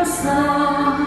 Je